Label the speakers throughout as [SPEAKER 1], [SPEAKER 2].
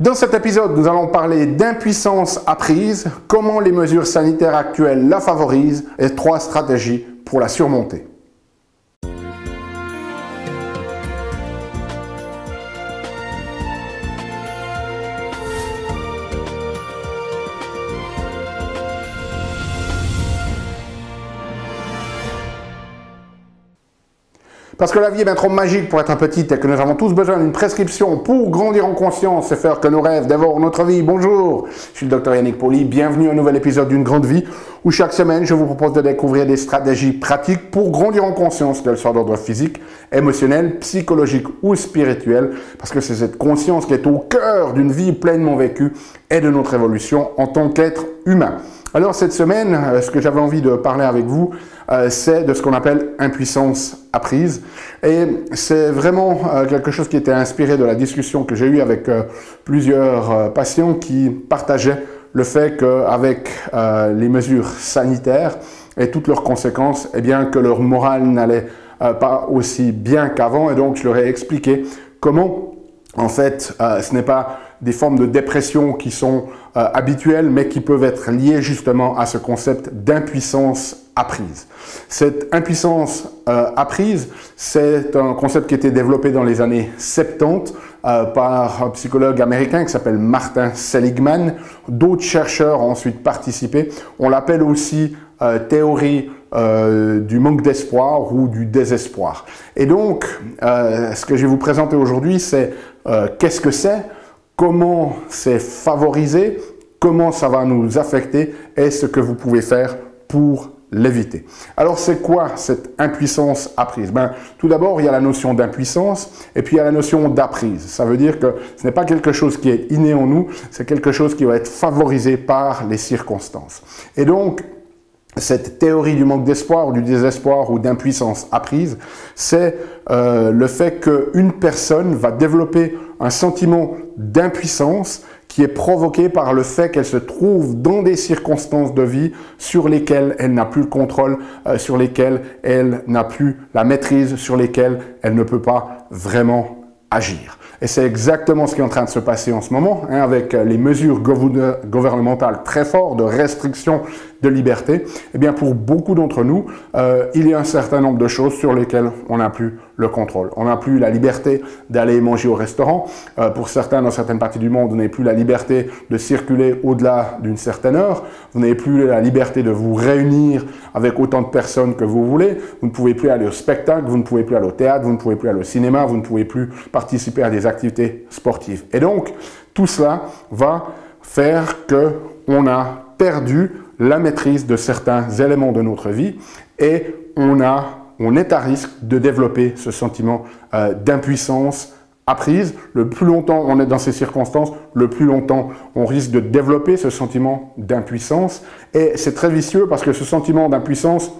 [SPEAKER 1] Dans cet épisode, nous allons parler d'impuissance apprise, comment les mesures sanitaires actuelles la favorisent et trois stratégies pour la surmonter. Parce que la vie est bien trop magique pour être un petit et que nous avons tous besoin d'une prescription pour grandir en conscience et faire que nos rêves dévorent notre vie. Bonjour, je suis le docteur Yannick Poli, bienvenue à un nouvel épisode d'une grande vie où chaque semaine je vous propose de découvrir des stratégies pratiques pour grandir en conscience, qu'elles soient d'ordre physique, émotionnel, psychologique ou spirituel, parce que c'est cette conscience qui est au cœur d'une vie pleinement vécue et de notre évolution en tant qu'être humain. Alors cette semaine, euh, ce que j'avais envie de parler avec vous, euh, c'est de ce qu'on appelle impuissance apprise. Et c'est vraiment euh, quelque chose qui était inspiré de la discussion que j'ai eue avec plusieurs patients qui partageaient le fait qu'avec les mesures sanitaires et toutes leurs conséquences, eh bien que leur morale n'allait pas aussi bien qu'avant. Et donc je leur ai expliqué comment, en fait, ce n'est pas des formes de dépression qui sont euh, habituelles, mais qui peuvent être liées justement à ce concept d'impuissance apprise. Cette impuissance euh, apprise, c'est un concept qui a été développé dans les années 70 euh, par un psychologue américain qui s'appelle Martin Seligman. D'autres chercheurs ont ensuite participé. On l'appelle aussi théorie du manque d'espoir ou du désespoir. Et donc, ce que je vais vous présenter aujourd'hui, c'est qu'est-ce que c'est? Comment c'est favorisé, comment ça va nous affecter? Et ce que vous pouvez faire pour l'éviter. Alors c'est quoi cette impuissance apprise? Ben, Tout d'abord, il y a la notion d'impuissance et puis il y a la notion d'apprise. Ça veut dire que ce n'est pas quelque chose qui est inné en nous, c'est quelque chose qui va être favorisé par les circonstances. Et donc, cette théorie du manque d'espoir ou du désespoir ou d'impuissance apprise, c'est euh, le fait qu'une personne va développer un sentiment d'impuissance qui est provoqué par le fait qu'elle se trouve dans des circonstances de vie sur lesquelles elle n'a plus le contrôle, euh, sur lesquelles elle n'a plus la maîtrise, sur lesquelles elle ne peut pas vraiment agir. Et c'est exactement ce qui est en train de se passer en ce moment, hein, avec les mesures gouvernementales très fortes de restriction de liberté. Eh bien, pour beaucoup d'entre nous, euh, il y a un certain nombre de choses sur lesquelles on n'a plus le contrôle. On n'a plus la liberté d'aller manger au restaurant. Euh, pour certains, dans certaines parties du monde, vous n'avez plus la liberté de circuler au-delà d'une certaine heure. Vous n'avez plus la liberté de vous réunir avec autant de personnes que vous voulez. Vous ne pouvez plus aller au spectacle, vous ne pouvez plus aller au théâtre, vous ne pouvez plus aller au cinéma, vous ne pouvez plus participer à des activités sportives. Et donc, tout cela va faire que on a perdu la maîtrise de certains éléments de notre vie et on a on est à risque de développer ce sentiment euh, d'impuissance apprise. Le plus longtemps on est dans ces circonstances, le plus longtemps on risque de développer ce sentiment d'impuissance. Et c'est très vicieux parce que ce sentiment d'impuissance,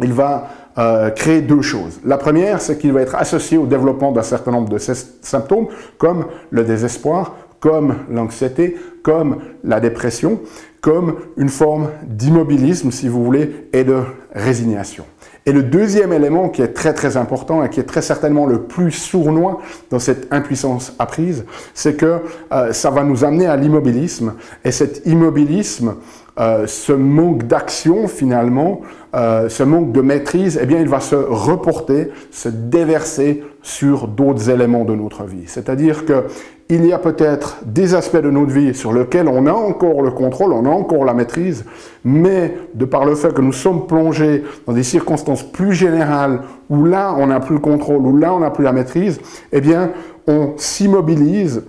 [SPEAKER 1] il va euh, créer deux choses. La première, c'est qu'il va être associé au développement d'un certain nombre de symptômes, comme le désespoir, comme l'anxiété, comme la dépression, comme une forme d'immobilisme, si vous voulez, et de résignation. Et le deuxième élément qui est très très important et qui est très certainement le plus sournois dans cette impuissance apprise, c'est que euh, ça va nous amener à l'immobilisme. Et cet immobilisme, euh, ce manque d'action finalement, euh, ce manque de maîtrise, eh bien il va se reporter, se déverser sur d'autres éléments de notre vie. C'est-à-dire que il y a peut-être des aspects de notre vie sur lesquels on a encore le contrôle, on a encore la maîtrise, mais de par le fait que nous sommes plongés dans des circonstances plus générales où là on n'a plus le contrôle, où là on n'a plus la maîtrise, eh bien on s'immobilise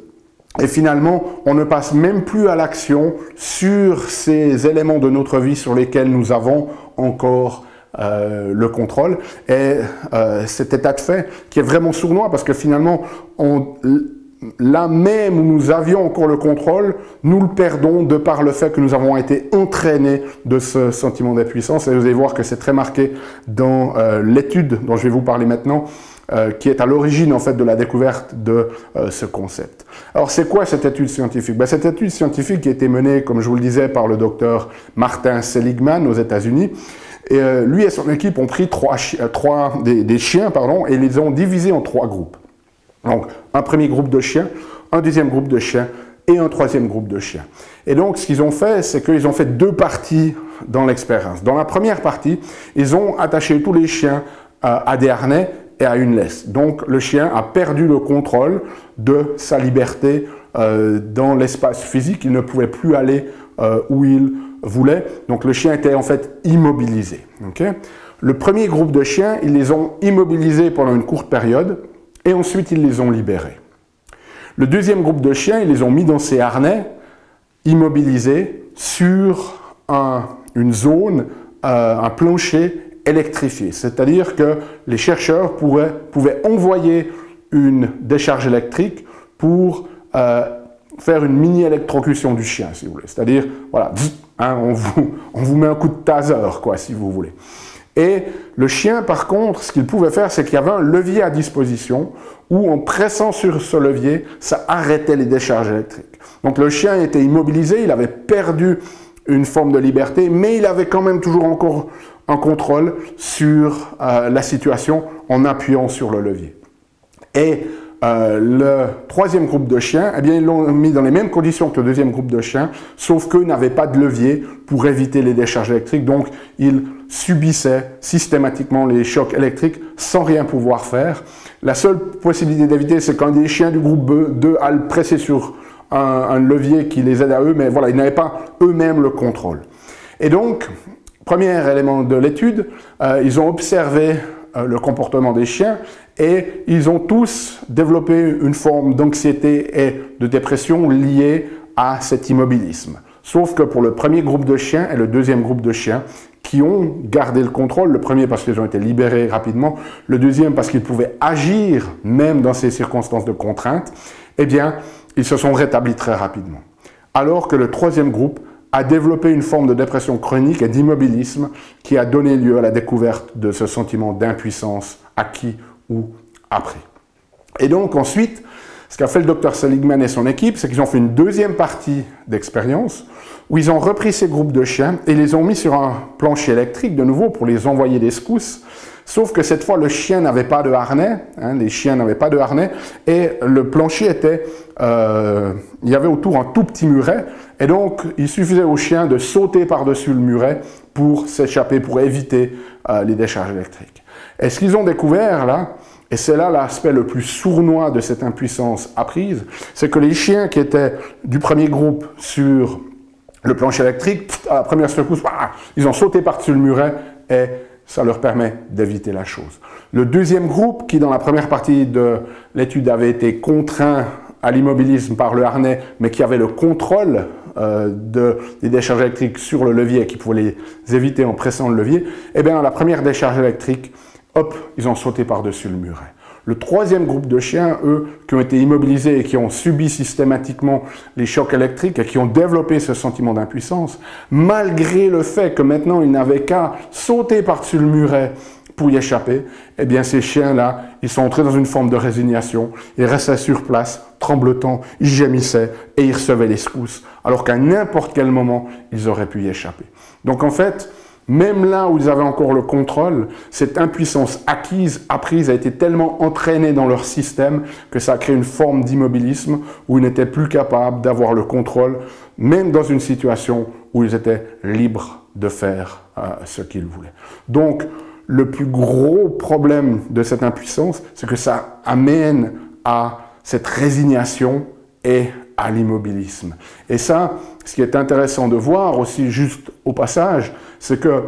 [SPEAKER 1] et finalement, on ne passe même plus à l'action sur ces éléments de notre vie sur lesquels nous avons encore euh, le contrôle. Et euh, cet état de fait qui est vraiment sournois parce que finalement, on, là même où nous avions encore le contrôle, nous le perdons de par le fait que nous avons été entraînés de ce sentiment d'impuissance. Et vous allez voir que c'est très marqué dans euh, l'étude dont je vais vous parler maintenant, euh, qui est à l'origine en fait de la découverte de euh, ce concept. Alors c'est quoi cette étude scientifique? Ben, Cette étude scientifique qui a été menée, comme je vous le disais, par le docteur Martin Seligman aux États-Unis. Et lui et son équipe ont pris trois, trois des, des chiens pardon, et les ont divisés en trois groupes. Donc, un premier groupe de chiens, un deuxième groupe de chiens et un troisième groupe de chiens. Et donc, ce qu'ils ont fait, c'est qu'ils ont fait deux parties dans l'expérience. Dans la première partie, ils ont attaché tous les chiens à des harnais et à une laisse. Donc, le chien a perdu le contrôle de sa liberté euh, dans l'espace physique. Il ne pouvait plus aller euh, où il voulait. Donc, le chien était en fait immobilisé. le premier groupe de chiens, ils les ont immobilisés pendant une courte période et ensuite ils les ont libérés. Le deuxième groupe de chiens, ils les ont mis dans ces harnais, immobilisés sur une zone, euh, un plancher électrifié. C'est-à-dire que les chercheurs pouvaient envoyer une décharge électrique pour euh, faire une mini-électrocution du chien, si vous voulez. C'est-à-dire, voilà, hein, on, vous, on vous met un coup de taser, quoi, si vous voulez. Et le chien, par contre, ce qu'il pouvait faire, c'est qu'il y avait un levier à disposition où, en pressant sur ce levier, ça arrêtait les décharges électriques. Donc le chien était immobilisé, il avait perdu une forme de liberté, mais il avait quand même toujours encore un contrôle sur euh, la situation en appuyant sur le levier. Euh, le troisième groupe de chiens, eh bien, ils l'ont mis dans les mêmes conditions que le deuxième groupe de chiens, sauf qu'eux n'avaient pas de levier pour éviter les décharges électriques, donc ils subissaient systématiquement les chocs électriques sans rien pouvoir faire. La seule possibilité d'éviter, c'est quand des chiens du groupe 2 allaient presser sur un, levier qui les aide à eux, mais voilà, ils n'avaient pas eux-mêmes le contrôle. Et donc, premier élément de l'étude, euh, ils ont observé le comportement des chiens et ils ont tous développé une forme d'anxiété et de dépression liée à cet immobilisme. Sauf que pour le premier groupe de chiens et le deuxième groupe de chiens, qui ont gardé le contrôle, le premier parce qu'ils ont été libérés rapidement, le deuxième parce qu'ils pouvaient agir même dans ces circonstances de contrainte, eh bien, ils se sont rétablis très rapidement. Alors que le troisième groupe a développé une forme de dépression chronique et d'immobilisme qui a donné lieu à la découverte de ce sentiment d'impuissance acquis ou après. Et donc ensuite, ce qu'a fait le docteur Seligman et son équipe, c'est qu'ils ont fait une deuxième partie d'expérience où ils ont repris ces groupes de chiens et les ont mis sur un plancher électrique de nouveau pour les envoyer des secousses Sauf que cette fois, le chien n'avait pas de harnais, hein, les chiens n'avaient pas de harnais, et le plancher était, euh, il y avait autour un tout petit muret, et donc il suffisait au chien de sauter par-dessus le muret pour s'échapper, pour éviter euh, les décharges électriques. Et ce qu'ils ont découvert là, et c'est là l'aspect le plus sournois de cette impuissance apprise, c'est que les chiens qui étaient du premier groupe sur le plancher électrique, à la première secousse, ils ont sauté par-dessus le muret et ça leur permet d'éviter la chose. Le deuxième groupe, qui dans la première partie de l'étude avait été contraint à l'immobilisme par le harnais, mais qui avait le contrôle euh, des décharges électriques sur le levier, qui pouvait les éviter en pressant le levier, eh bien, la première décharge électrique, hop, ils ont sauté par-dessus le muret. Le troisième groupe de chiens, eux, qui ont été immobilisés et qui ont subi systématiquement les chocs électriques et qui ont développé ce sentiment d'impuissance, malgré le fait que maintenant ils n'avaient qu'à sauter par-dessus le muret pour y échapper, eh bien ces chiens-là, ils sont entrés dans une forme de résignation, ils restaient sur place, tremblotant, ils gémissaient et ils recevaient les secousses, alors qu'à n'importe quel moment, ils auraient pu y échapper. Donc en fait, même là où ils avaient encore le contrôle, cette impuissance acquise, apprise, a été tellement entraînée dans leur système que ça a créé une forme d'immobilisme où ils n'étaient plus capables d'avoir le contrôle, même dans une situation où ils étaient libres de faire euh, ce qu'ils voulaient. Donc, le plus gros problème de cette impuissance, c'est que ça amène à cette résignation et à l'immobilisme. Et ça, ce qui est intéressant de voir aussi juste au passage, c'est que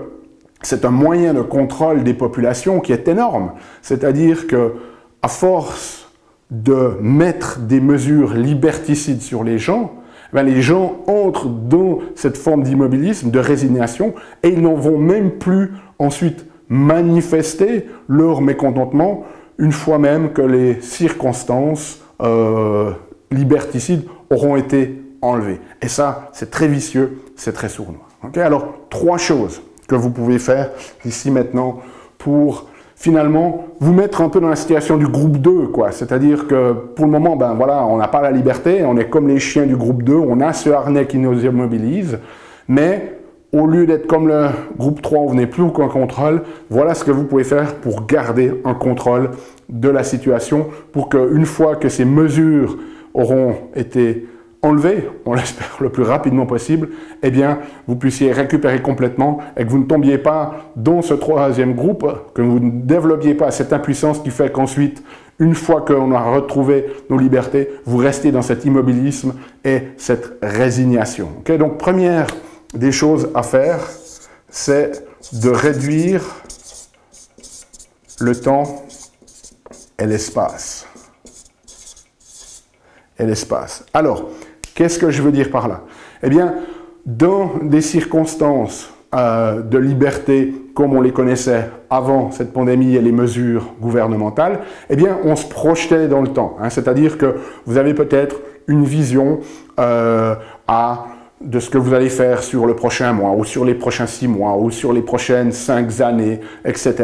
[SPEAKER 1] c'est un moyen de contrôle des populations qui est énorme. C'est-à-dire que à force de mettre des mesures liberticides sur les gens, ben les gens entrent dans cette forme d'immobilisme, de résignation, et ils n'en vont même plus ensuite manifester leur mécontentement une fois même que les circonstances euh, liberticides auront été enlevées. Et ça, c'est très vicieux, c'est très sournois. Alors, trois choses que vous pouvez faire ici maintenant pour finalement vous mettre un peu dans la situation du groupe 2, quoi. C'est-à-dire que pour le moment, ben voilà, on n'a pas la liberté, on est comme les chiens du groupe 2, on a ce harnais qui nous immobilise, mais au lieu d'être comme le groupe 3, on n'est plus aucun contrôle, voilà ce que vous pouvez faire pour garder un contrôle de la situation, pour qu'une fois que ces mesures auront été enlevé, on l'espère le plus rapidement possible, eh bien, vous puissiez récupérer complètement et que vous ne tombiez pas dans ce troisième groupe, que vous ne développiez pas cette impuissance qui fait qu'ensuite, une fois qu'on a retrouvé nos libertés, vous restez dans cet immobilisme et cette résignation. Donc, première des choses à faire, c'est de réduire le temps et l'espace. Et l'espace. Alors, qu'est-ce que je veux dire par là? Eh bien, dans des circonstances euh, de liberté comme on les connaissait avant cette pandémie et les mesures gouvernementales, eh bien, on se projetait dans le temps. Hein. C'est-à-dire que vous avez peut-être une vision euh, à de ce que vous allez faire sur le prochain mois, ou sur les prochains six mois, ou sur les prochaines cinq années, etc.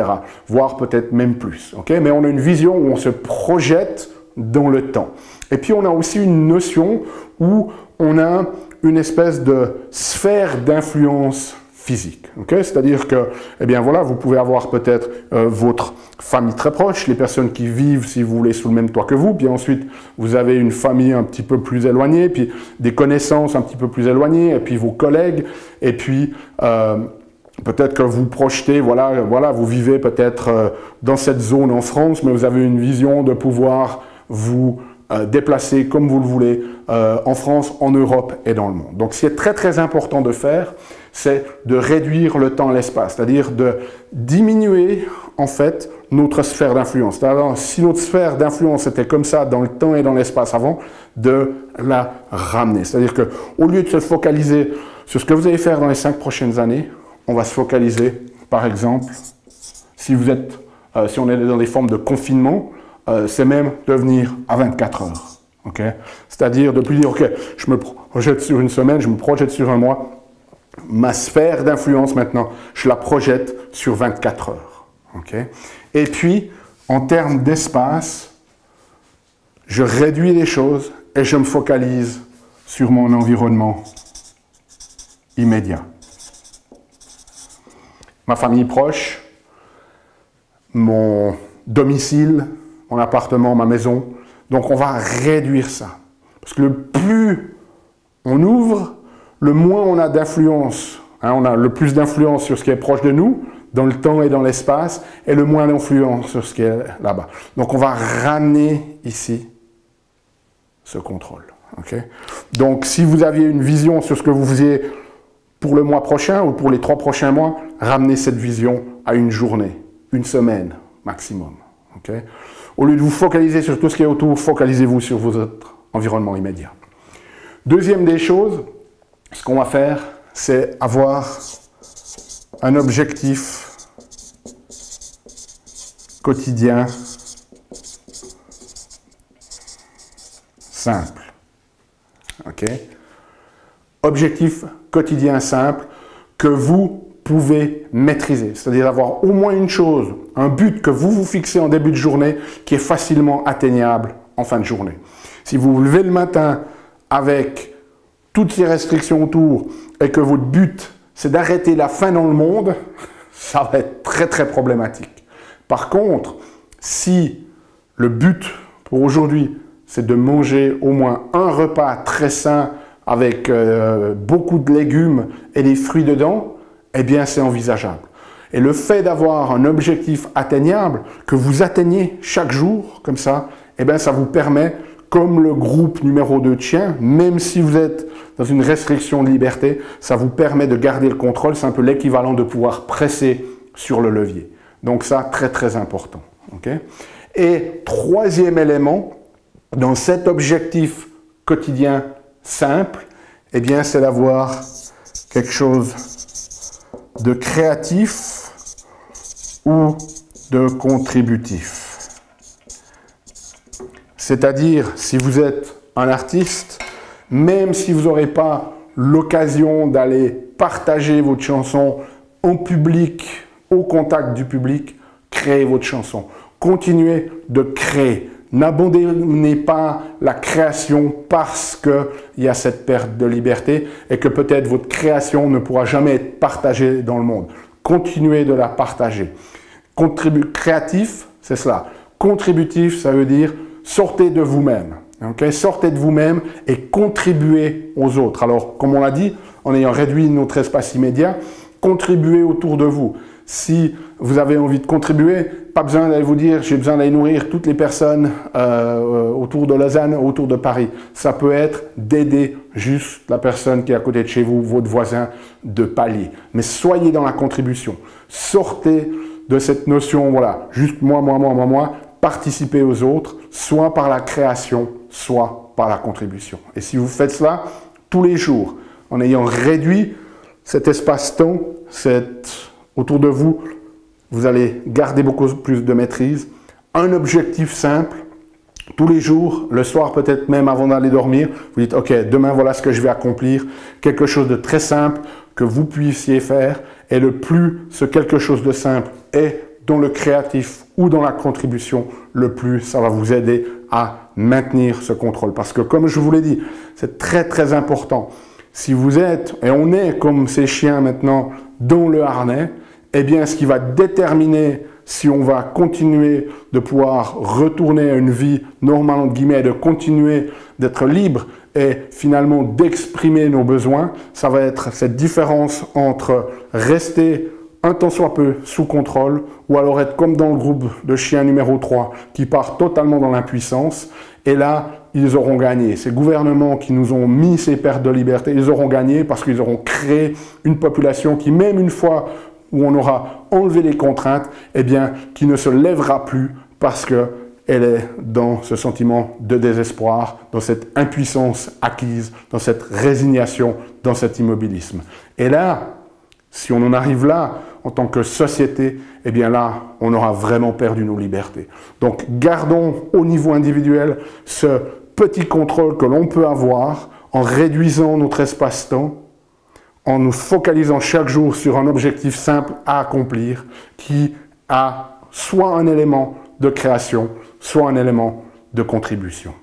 [SPEAKER 1] Voire peut-être même plus. Mais on a une vision où on se projette dans le temps. Et puis on a aussi une notion où on a une espèce de sphère d'influence physique. C'est-à-dire que, eh bien voilà, vous pouvez avoir peut-être euh, votre famille très proche, les personnes qui vivent, si vous voulez, sous le même toit que vous, puis ensuite vous avez une famille un petit peu plus éloignée, puis des connaissances un petit peu plus éloignées, et puis vos collègues, et puis euh, peut-être que vous projetez, voilà, voilà vous vivez peut-être euh, dans cette zone en France, mais vous avez une vision de pouvoir vous déplacer comme vous le voulez en France, en Europe et dans le monde. Donc ce qui est très très important de faire, c'est de réduire le temps et l'espace, c'est-à-dire de diminuer en fait notre sphère d'influence. Si notre sphère d'influence était comme ça dans le temps et dans l'espace avant, de la ramener. C'est-à-dire qu'au lieu de se focaliser sur ce que vous allez faire dans les cinq prochaines années, on va se focaliser, par exemple, si vous êtes, euh, si on est dans des formes de confinement, euh, c'est même de venir à 24 heures. C'est-à-dire de plus dire, ok, je me projette sur une semaine, je me projette sur un mois, ma sphère d'influence maintenant, je la projette sur 24 heures. Et puis, en termes d'espace, je réduis les choses et je me focalise sur mon environnement immédiat. Ma famille proche, mon domicile, mon appartement, ma maison. Donc on va réduire ça. Parce que le plus on ouvre, le moins on a d'influence, hein, on a le plus d'influence sur ce qui est proche de nous, dans le temps et dans l'espace, et le moins d'influence sur ce qui est là-bas. Donc on va ramener ici ce contrôle. Donc si vous aviez une vision sur ce que vous faisiez pour le mois prochain ou pour les trois prochains mois, ramenez cette vision à une journée, une semaine maximum. Au lieu de vous focaliser sur tout ce qui est autour, focalisez-vous sur votre environnement immédiat. Deuxième des choses, ce qu'on va faire, c'est avoir un objectif quotidien simple. OK Objectif quotidien simple que vous pouvez maîtriser. C'est-à-dire avoir au moins une chose, un but que vous vous fixez en début de journée qui est facilement atteignable en fin de journée. Si vous vous levez le matin avec toutes ces restrictions autour et que votre but, c'est d'arrêter la faim dans le monde, ça va être très très problématique. Par contre, si le but pour aujourd'hui, c'est de manger au moins un repas très sain avec euh, beaucoup de légumes et des fruits dedans, eh bien c'est envisageable. Et le fait d'avoir un objectif atteignable, que vous atteignez chaque jour, comme ça, eh bien ça vous permet comme le groupe numéro 2 de chiens, même si vous êtes dans une restriction de liberté, ça vous permet de garder le contrôle. C'est un peu l'équivalent de pouvoir presser sur le levier. Donc ça, très très important. Et troisième élément, dans cet objectif quotidien simple, eh bien, c'est d'avoir quelque chose de créatif ou de contributif. C'est-à-dire, si vous êtes un artiste, même si vous n'aurez pas l'occasion d'aller partager votre chanson en public, au contact du public, créez votre chanson. Continuez de créer. N'abandonnez pas la création parce qu'il y a cette perte de liberté et que peut-être votre création ne pourra jamais être partagée dans le monde. Continuez de la partager. créatif, c'est cela. Contributif, ça veut dire sortez de vous-même. Sortez de vous-même et contribuez aux autres. Alors, comme on l'a dit, en ayant réduit notre espace immédiat, contribuez autour de vous. Si vous avez envie de contribuer, pas besoin d'aller vous dire j'ai besoin d'aller nourrir toutes les personnes euh, autour de Lausanne, autour de Paris. Ça peut être d'aider juste la personne qui est à côté de chez vous, votre voisin, de palier. Mais soyez dans la contribution. Sortez de cette notion, voilà, juste moi, moi, moi, moi, moi, participez aux autres, soit par la création, soit par la contribution. Et si vous faites cela tous les jours, en ayant réduit cet espace-temps, autour de vous, vous allez garder beaucoup plus de maîtrise. Un objectif simple, tous les jours, le soir peut-être même avant d'aller dormir, vous dites, OK, demain voilà ce que je vais accomplir, quelque chose de très simple que vous puissiez faire, et le plus ce quelque chose de simple est dans le créatif ou dans la contribution, le plus ça va vous aider à maintenir ce contrôle. Parce que comme je vous l'ai dit, c'est très très important. Si vous êtes, et on est comme ces chiens maintenant, dans le harnais, eh bien ce qui va déterminer si on va continuer de pouvoir retourner à une vie normale, entre guillemets, de continuer d'être libre et finalement d'exprimer nos besoins, ça va être cette différence entre rester un temps soit peu sous contrôle, ou alors être comme dans le groupe de chiens numéro 3, qui part totalement dans l'impuissance, et là, ils auront gagné. Ces gouvernements qui nous ont mis ces pertes de liberté, ils auront gagné parce qu'ils auront créé une population qui, même une fois où on aura enlevé les contraintes, eh bien, qui ne se lèvera plus parce que elle est dans ce sentiment de désespoir, dans cette impuissance acquise, dans cette résignation, dans cet immobilisme. Et là, si on en arrive là, en tant que société, eh bien là, on aura vraiment perdu nos libertés. Donc gardons au niveau individuel ce petit contrôle que l'on peut avoir en réduisant notre espace-temps, en nous focalisant chaque jour sur un objectif simple à accomplir qui a soit un élément de création, soit un élément de contribution.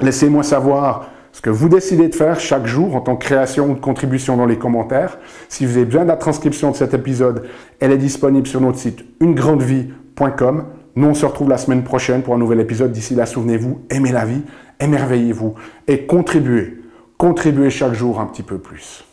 [SPEAKER 1] Laissez-moi savoir ce que vous décidez de faire chaque jour en tant que création ou de contribution dans les commentaires. Si vous avez besoin de la transcription de cet épisode, elle est disponible sur notre site unegrandevie.com. Nous, on se retrouve la semaine prochaine pour un nouvel épisode. D'ici là, souvenez-vous, aimez la vie, émerveillez-vous et contribuez. Contribuez chaque jour un petit peu plus.